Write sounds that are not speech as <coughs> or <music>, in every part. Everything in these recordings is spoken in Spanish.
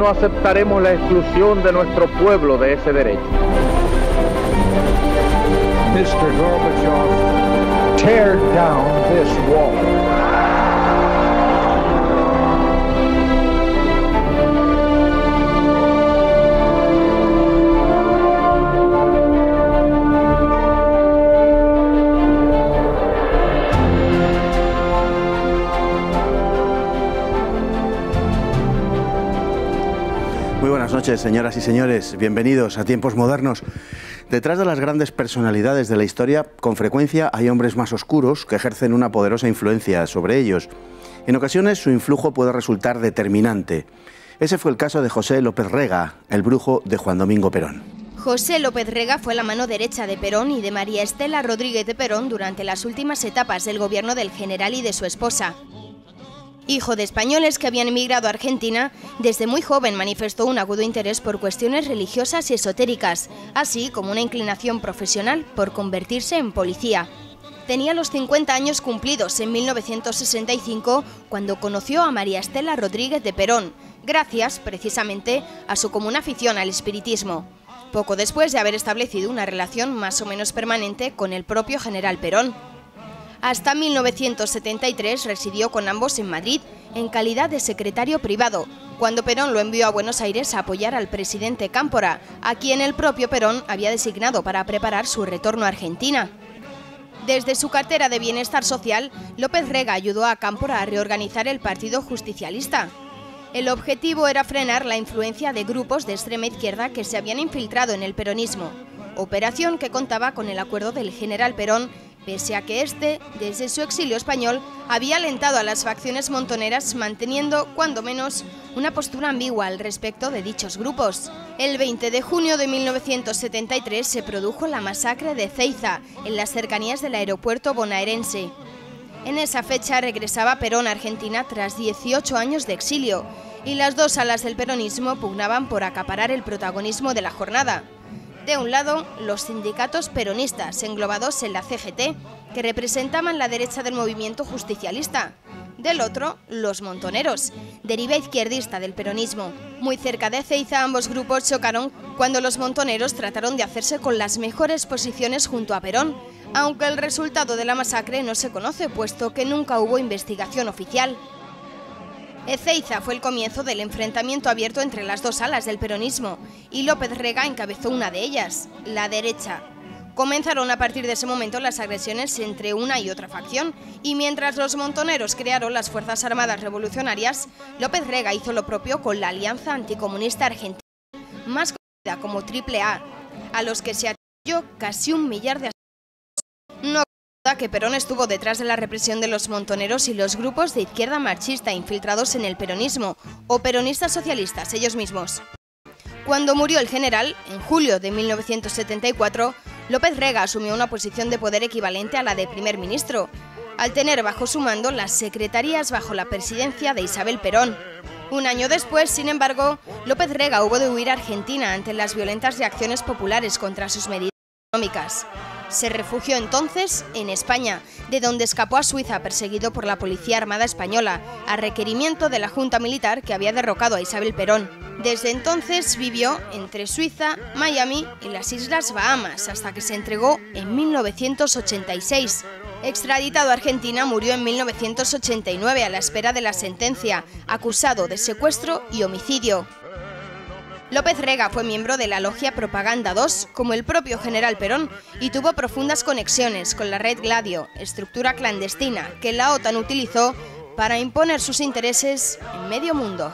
no aceptaremos la exclusión de nuestro pueblo de ese derecho. Mr. Tear down this wall. Noches, señoras y señores. Bienvenidos a Tiempos Modernos. Detrás de las grandes personalidades de la historia, con frecuencia hay hombres más oscuros que ejercen una poderosa influencia sobre ellos. En ocasiones su influjo puede resultar determinante. Ese fue el caso de José López Rega, el brujo de Juan Domingo Perón. José López Rega fue la mano derecha de Perón y de María Estela Rodríguez de Perón durante las últimas etapas del gobierno del general y de su esposa. Hijo de españoles que habían emigrado a Argentina, desde muy joven manifestó un agudo interés por cuestiones religiosas y esotéricas, así como una inclinación profesional por convertirse en policía. Tenía los 50 años cumplidos en 1965 cuando conoció a María Estela Rodríguez de Perón, gracias precisamente a su común afición al espiritismo. Poco después de haber establecido una relación más o menos permanente con el propio general Perón. Hasta 1973 residió con ambos en Madrid en calidad de secretario privado, cuando Perón lo envió a Buenos Aires a apoyar al presidente Cámpora, a quien el propio Perón había designado para preparar su retorno a Argentina. Desde su cartera de Bienestar Social, López Rega ayudó a Cámpora a reorganizar el Partido Justicialista. El objetivo era frenar la influencia de grupos de extrema izquierda que se habían infiltrado en el peronismo, operación que contaba con el acuerdo del general Perón pese a que este, desde su exilio español, había alentado a las facciones montoneras manteniendo, cuando menos, una postura ambigua al respecto de dichos grupos. El 20 de junio de 1973 se produjo la masacre de Ceiza, en las cercanías del aeropuerto bonaerense. En esa fecha regresaba Perón a Argentina tras 18 años de exilio, y las dos alas del peronismo pugnaban por acaparar el protagonismo de la jornada. De un lado, los sindicatos peronistas, englobados en la CGT, que representaban la derecha del movimiento justicialista. Del otro, los montoneros, deriva izquierdista del peronismo. Muy cerca de Ceiza, ambos grupos chocaron cuando los montoneros trataron de hacerse con las mejores posiciones junto a Perón, aunque el resultado de la masacre no se conoce, puesto que nunca hubo investigación oficial. Ezeiza fue el comienzo del enfrentamiento abierto entre las dos alas del peronismo y López Rega encabezó una de ellas, la derecha. Comenzaron a partir de ese momento las agresiones entre una y otra facción y mientras los montoneros crearon las Fuerzas Armadas Revolucionarias, López Rega hizo lo propio con la Alianza Anticomunista Argentina, más conocida como AAA, a los que se atribuyó casi un millar de que Perón estuvo detrás de la represión de los montoneros y los grupos de izquierda marxista infiltrados en el peronismo, o peronistas socialistas ellos mismos. Cuando murió el general, en julio de 1974, López Rega asumió una posición de poder equivalente a la de primer ministro, al tener bajo su mando las secretarías bajo la presidencia de Isabel Perón. Un año después, sin embargo, López Rega hubo de huir a Argentina ante las violentas reacciones populares contra sus medidas económicas. Se refugió entonces en España, de donde escapó a Suiza perseguido por la Policía Armada Española, a requerimiento de la Junta Militar que había derrocado a Isabel Perón. Desde entonces vivió entre Suiza, Miami y las Islas Bahamas, hasta que se entregó en 1986. Extraditado a Argentina, murió en 1989 a la espera de la sentencia, acusado de secuestro y homicidio. López Rega fue miembro de la logia Propaganda 2, como el propio general Perón, y tuvo profundas conexiones con la red Gladio, estructura clandestina que la OTAN utilizó para imponer sus intereses en medio mundo.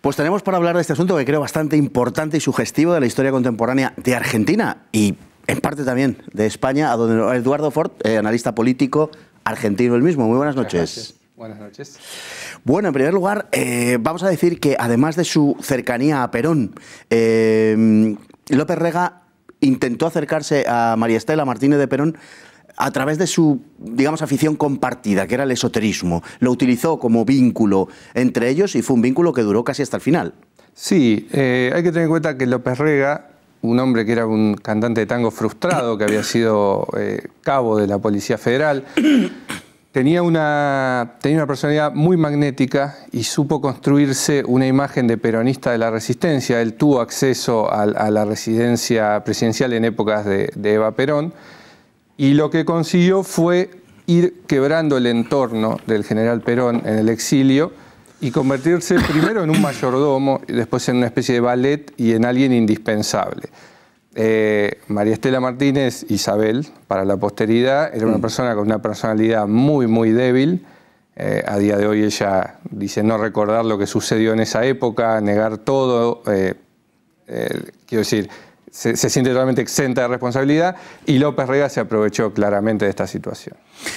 Pues tenemos para hablar de este asunto que creo bastante importante y sugestivo de la historia contemporánea de Argentina y en parte también de España, a donde Eduardo Ford, eh, analista político argentino el mismo. Muy buenas noches. Buenas noches. Bueno, en primer lugar, eh, vamos a decir que además de su cercanía a Perón, eh, López Rega intentó acercarse a María Estela Martínez de Perón a través de su, digamos, afición compartida, que era el esoterismo. Lo utilizó como vínculo entre ellos y fue un vínculo que duró casi hasta el final. Sí, eh, hay que tener en cuenta que López Rega, un hombre que era un cantante de tango frustrado, que había sido cabo de la Policía Federal, tenía una, tenía una personalidad muy magnética y supo construirse una imagen de peronista de la resistencia. Él tuvo acceso a, la residencia presidencial en épocas de, Eva Perón y lo que consiguió fue ir quebrando el entorno del general Perón en el exilio y convertirse primero en un mayordomo y después en una especie de ballet y en alguien indispensable. Eh, María Estela Martínez, Isabel, para la posteridad, era una persona con una personalidad muy, muy débil. Eh, a día de hoy ella dice no recordar lo que sucedió en esa época, negar todo. Eh, quiero decir, se, se, siente totalmente exenta de responsabilidad y López Rega se aprovechó claramente de esta situación.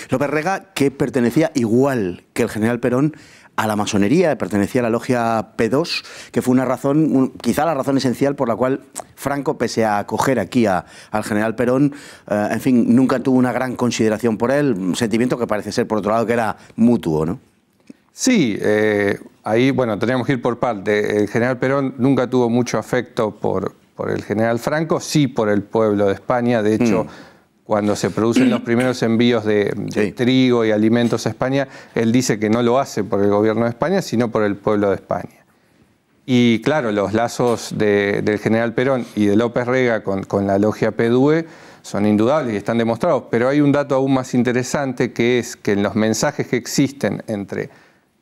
López Rega, que pertenecía igual que el general Perón a la masonería, pertenecía a la logia P2, que fue una razón, quizá la razón esencial por la cual Franco, pese a acoger aquí a, al general Perón, eh, en fin, nunca tuvo una gran consideración por él, un sentimiento que parece ser, por otro lado, que era mutuo, ¿no? Sí, eh, ahí, bueno, teníamos que ir por parte. El general Perón nunca tuvo mucho afecto por, por el general Franco, sí por el pueblo de España, de hecho... Mm. cuando se producen los primeros envíos de, trigo y alimentos a España, él dice que no lo hace por el gobierno de España, sino por el pueblo de España. Y claro, los lazos del general Perón y de López Rega con, la logia PDUE son indudables y están demostrados, pero hay un dato aún más interesante que es que en los mensajes que existen entre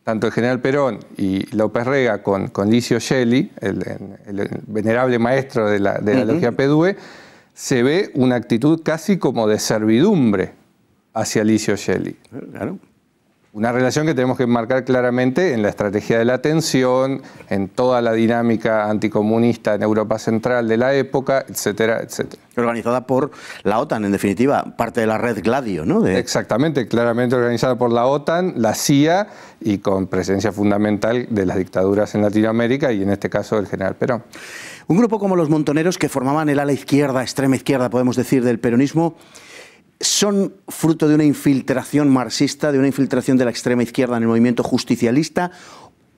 tanto el general Perón y López Rega con, con Licio Shelley, el, venerable maestro de la, logia PDUE, se ve una actitud casi como de servidumbre hacia Alicio Shelley. Claro. Una relación que tenemos que marcar claramente en la estrategia de la atención, en toda la dinámica anticomunista en Europa Central de la época, etcétera, etcétera. Organizada por la OTAN, en definitiva, parte de la red Gladio, ¿no? Exactamente, claramente organizada por la OTAN, la CIA y con presencia fundamental de las dictaduras en Latinoamérica y en este caso del general Perón. Un grupo como los montoneros que formaban el ala izquierda, extrema izquierda, podemos decir, del peronismo, son fruto de una infiltración marxista, de una infiltración de la extrema izquierda en el movimiento justicialista,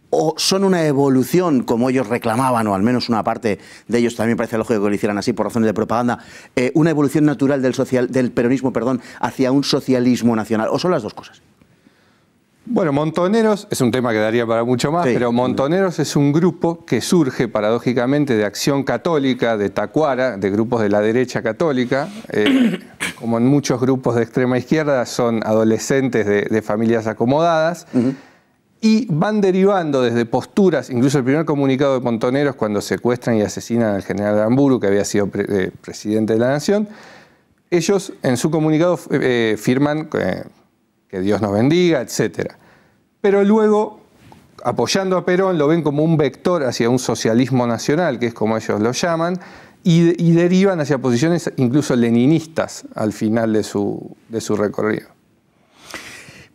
o son una evolución, como ellos reclamaban, o al menos una parte de ellos también parece lógico que lo hicieran así por razones de propaganda, eh, una evolución natural del, social, del peronismo perdón, hacia un socialismo nacional, o son las dos cosas. Bueno, Montoneros es un tema que daría para mucho más, pero Montoneros es un grupo que surge paradójicamente de Acción Católica, de Tacuara, de grupos de la derecha católica. Eh, <coughs> como en muchos grupos de extrema izquierda, son adolescentes de, familias acomodadas. Y van derivando desde posturas, incluso el primer comunicado de Montoneros cuando secuestran y asesinan al general Aramburu, que había sido eh, presidente de la nación, ellos en su comunicado eh, firman que Dios nos bendiga, etc. Pero luego, apoyando a Perón, lo ven como un vector hacia un socialismo nacional, que es como ellos lo llaman, y, derivan hacia posiciones incluso leninistas al final de su, de su recorrido.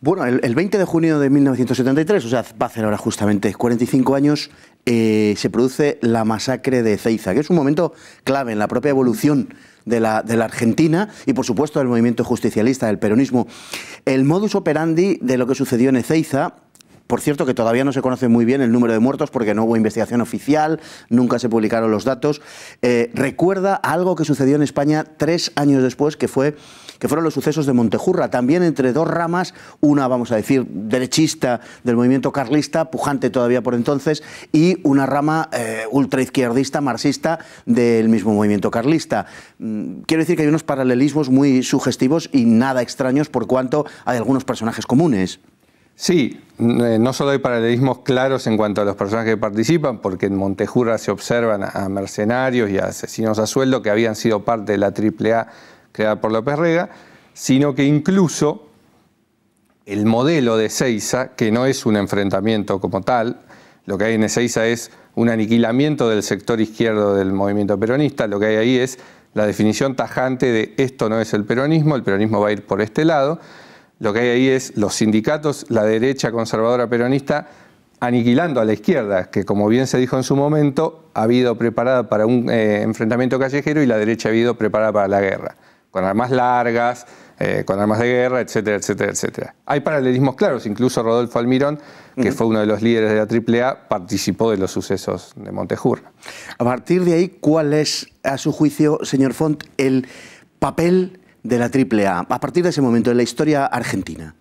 Bueno, el, 20 de junio de 1973, o sea, va a hacer ahora justamente 45 años, eh, se produce la masacre de Ceiza, que es un momento clave en la propia evolución de la, de la, Argentina y, por supuesto, del movimiento justicialista, del peronismo. El modus operandi de lo que sucedió en Ezeiza por cierto, que todavía no se conoce muy bien el número de muertos porque no hubo investigación oficial, nunca se publicaron los datos. Eh, recuerda algo que sucedió en España tres años después, que, fue, que fueron los sucesos de Montejurra, también entre dos ramas, una, vamos a decir, derechista del movimiento carlista, pujante todavía por entonces, y una rama eh, ultraizquierdista, marxista del mismo movimiento carlista. Mm, quiero decir que hay unos paralelismos muy sugestivos y nada extraños por cuanto hay algunos personajes comunes. Sí, eh, no solo hay paralelismos claros en cuanto a los personajes que participan, porque en Montejurra se observan a mercenarios y a asesinos a sueldo que habían sido parte de la AAA creada por López Rega, sino que incluso el modelo de Seiza, que no es un enfrentamiento como tal, lo que hay en Ezeiza es un aniquilamiento del sector izquierdo del movimiento peronista, lo que hay ahí es la definición tajante de esto no es el peronismo, el peronismo va a ir por este lado, lo que hay ahí es los sindicatos, la derecha conservadora peronista, aniquilando a la izquierda, que como bien se dijo en su momento, ha habido preparada para un eh, enfrentamiento callejero y la derecha ha habido preparada para la guerra, con armas largas, eh, con armas de guerra, etcétera, etcétera, etcétera. Hay paralelismos claros, incluso Rodolfo Almirón, que fue uno de los líderes de la AAA, participó de los sucesos de Montejurra. A partir de ahí, ¿cuál es, a su juicio, señor Font, el papel de la AAA a partir de ese momento en la historia argentina?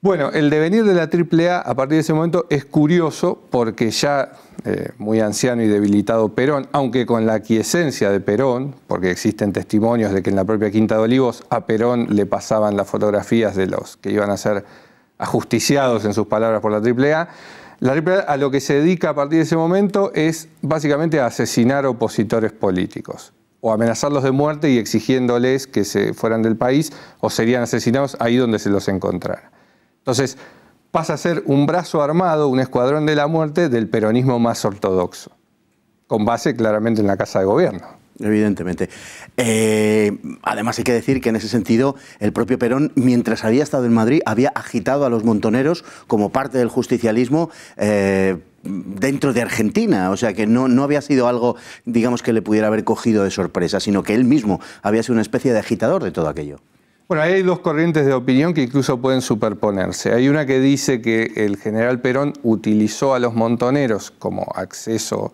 Bueno, el devenir de la AAA a partir de ese momento es curioso porque ya eh, muy anciano y debilitado Perón, aunque con la aquiescencia de Perón, porque existen testimonios de que en la propia Quinta de Olivos a Perón le pasaban las fotografías de los que iban a ser ajusticiados en sus palabras por la AAA, la AAA a lo que se dedica a partir de ese momento es básicamente a asesinar opositores políticos o amenazarlos de muerte y exigiéndoles que se fueran del país o serían asesinados ahí donde se los encontrara. Entonces, pasa a ser un brazo armado, un escuadrón de la muerte del peronismo más ortodoxo, con base claramente en la Casa de Gobierno. Evidentemente. Eh, además hay que decir que en ese sentido el propio Perón, mientras había estado en Madrid, había agitado a los montoneros como parte del justicialismo. Eh, dentro de Argentina, o sea que no, no había sido algo, digamos, que le pudiera haber cogido de sorpresa, sino que él mismo había sido una especie de agitador de todo aquello. Bueno, hay dos corrientes de opinión que incluso pueden superponerse. Hay una que dice que el general Perón utilizó a los montoneros como acceso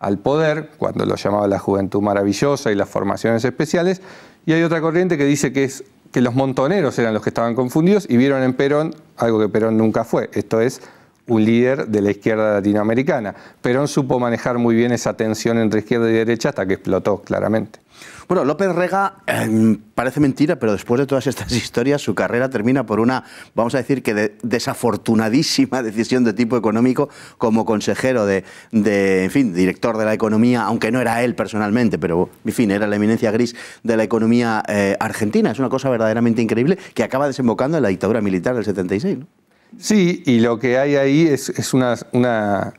al poder, cuando lo llamaba la juventud maravillosa y las formaciones especiales, y hay otra corriente que dice que, es, que los montoneros eran los que estaban confundidos y vieron en Perón algo que Perón nunca fue, esto es un líder de la izquierda latinoamericana. Perón supo manejar muy bien esa tensión entre izquierda y derecha hasta que explotó claramente. Bueno, López Rega em, parece mentira, pero después de todas estas <laughs> historias, su carrera termina por una, vamos a decir que desafortunadísima <laughs> decisión de tipo económico como consejero de, en fin, director de la economía, aunque no era él personalmente, pero, en fin, era la eminencia gris de la economía eh, argentina. Es una cosa verdaderamente increíble que acaba desembocando en la dictadura militar del 76. ¿no? Sí, y lo que hay ahí es, una, una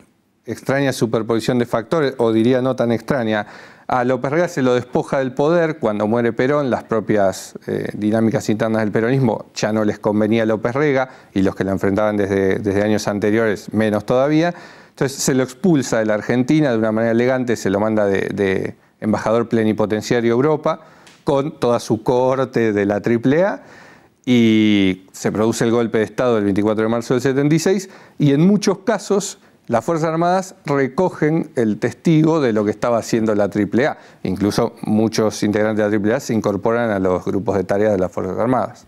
extraña superposición de factores, o diría no tan extraña. A López Rega se lo despoja del poder cuando muere Perón, las propias eh, dinámicas internas del peronismo ya no les convenía a López Rega y los que la enfrentaban desde, desde años anteriores menos todavía. Entonces se lo expulsa de la Argentina de una manera elegante, se lo manda de, de embajador plenipotenciario a Europa con toda su corte de la AAA y se produce el golpe de Estado el 24 de marzo del 76 y en muchos casos las Fuerzas Armadas recogen el testigo de lo que estaba haciendo la AAA. Incluso muchos integrantes de la AAA se incorporan a los grupos de tareas de las Fuerzas Armadas.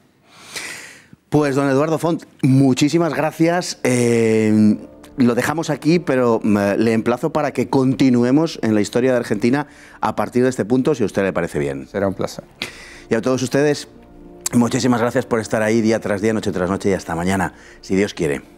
Pues don Eduardo Font, muchísimas gracias. Eh, lo dejamos aquí, pero mm, le emplazo para que continuemos en la historia de Argentina a partir de este punto, si a usted le parece bien. Será un placer. Y a todos ustedes, muchísimas gracias por estar ahí día tras día, noche tras noche y hasta mañana, si Dios quiere.